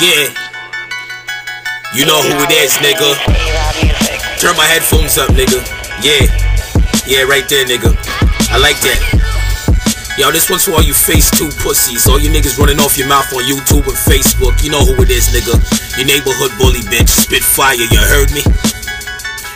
Yeah. You know who it is, nigga. Turn my headphones up, nigga. Yeah. Yeah, right there, nigga. I like that. Yo, this one's for all you face two pussies. All you niggas running off your mouth on YouTube and Facebook. You know who it is, nigga. Your neighborhood bully bitch. Spittfire, you heard me?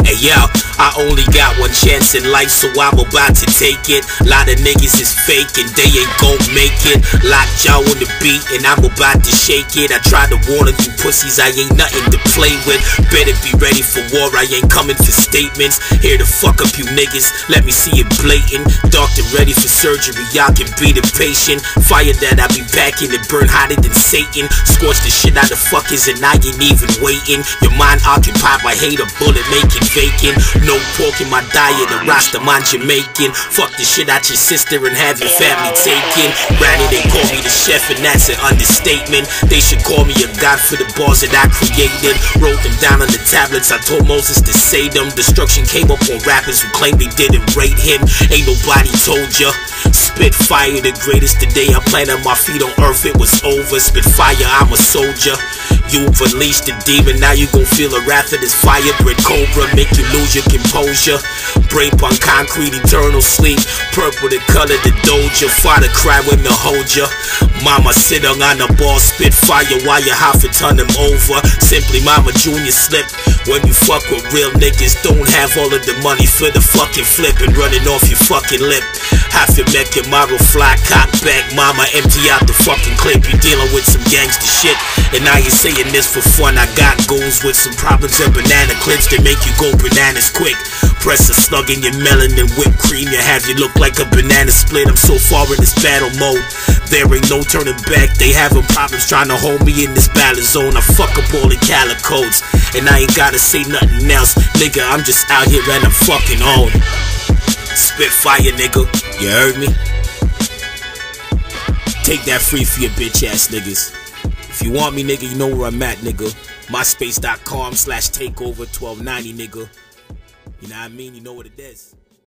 Hey I only got one chance in life, so I'm about to take it. Lot of niggas is faking, they ain't gon' make it. Lock y'all on the beat and I'm about to shake it. I try to warn you pussies, I ain't nothing to play with. Better be ready for war, I ain't coming for statements. Here to fuck up you niggas, let me see it blatant. Doctor ready for surgery, y'all can be the patient. Fire that I be packing and burn hotter than Satan. Scorch the shit out of fuckers and I ain't even waiting. Your mind occupied by hate, a bullet making vacant. No pork in my diet, a Rasta man Jamaican. Fuck the shit out your sister and have your family taken. Granted, they call me the chef, and that's an understatement. They should call me a god for the bars that I created. Wrote them down on the tablets, I told Moses to say them. Destruction came up on rappers who claim they didn't rate him. Ain't nobody told ya. Spittfire, the greatest today. I planted my feet on earth, it was over. Spittfire, I'm a soldier. You've unleashed the demon, now you gon' feel the wrath of this fire bread cobra, make you lose your composure. Brain on concrete, eternal sleep. Purple the color, the doja. Father cry when to hold ya. Mama sit on the ball, spit fire while you half a turn them over. Simply Mama Junior slip. When you fuck with real niggas, don't have all of the money for the fucking flip and running off your fucking lip. Half your make your model fly, cock back, mama, empty out the fucking clip. You dealing with some gangster shit, and now you saying this for fun. I got goons with some problems and banana clips that make you go bananas quick. Press a slug in your melon and whipped cream. You have you look like a banana split. I'm so far in this battle mode. There ain't no turning back. They having problems trying to hold me in this battle zone. I fuck up all the calicoes. And I ain't gotta say nothing else. Nigga, I'm just out here and I'm fucking on. Spittfire, nigga. You heard me? Take that free for your bitch ass niggas. If you want me, nigga, you know where I'm at, nigga. MySpace.com slash takeover 1290, nigga. You know what I mean? You know what it is.